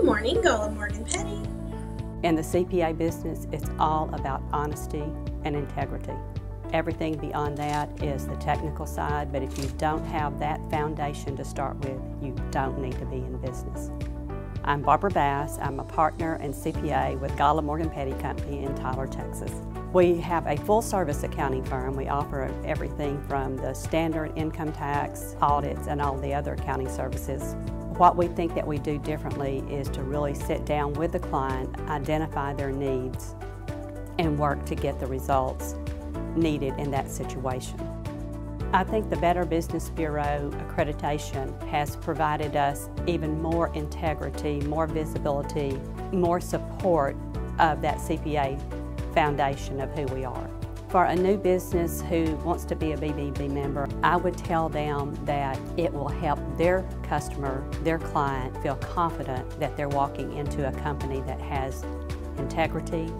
morning, Gollob Morgan Peddy. In the CPA business, it's all about honesty and integrity. Everything beyond that is the technical side, but if you don't have that foundation to start with, you don't need to be in business. I'm Barbara Bass. I'm a partner and CPA with Gollob Morgan Peddy Company in Tyler, Texas. We have a full service accounting firm. We offer everything from the standard income tax, audits, and all the other accounting services. What we think that we do differently is to really sit down with the client, identify their needs, and work to get the results needed in that situation. I think the Better Business Bureau accreditation has provided us even more integrity, more visibility, more support of that CPA foundation of who we are. For a new business who wants to be a BBB member, I would tell them that it will help their customer, their client, feel confident that they're walking into a company that has integrity,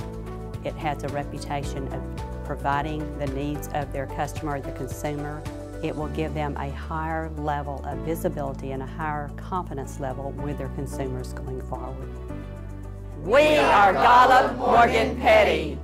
it has a reputation of providing the needs of their customer, the consumer. It will give them a higher level of visibility and a higher confidence level with their consumers going forward. We are Gollob Morgan Peddy.